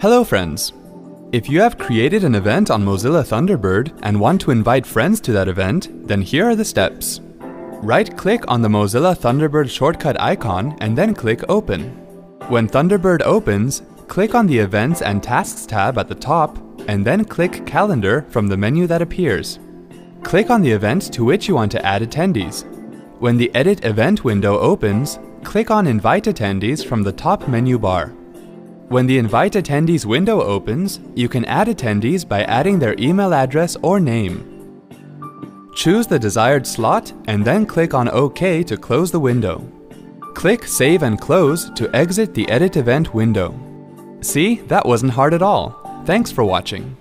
Hello friends! If you have created an event on Mozilla Thunderbird and want to invite friends to that event, then here are the steps. Right-click on the Mozilla Thunderbird shortcut icon and then click Open. When Thunderbird opens, click on the Events and Tasks tab at the top and then click Calendar from the menu that appears. Click on the event to which you want to add attendees. When the Edit Event window opens, click on Invite Attendees from the top menu bar. When the Invite Attendees window opens, you can add attendees by adding their email address or name. Choose the desired slot and then click on OK to close the window. Click Save and Close to exit the Edit Event window. See, that wasn't hard at all. Thanks for watching.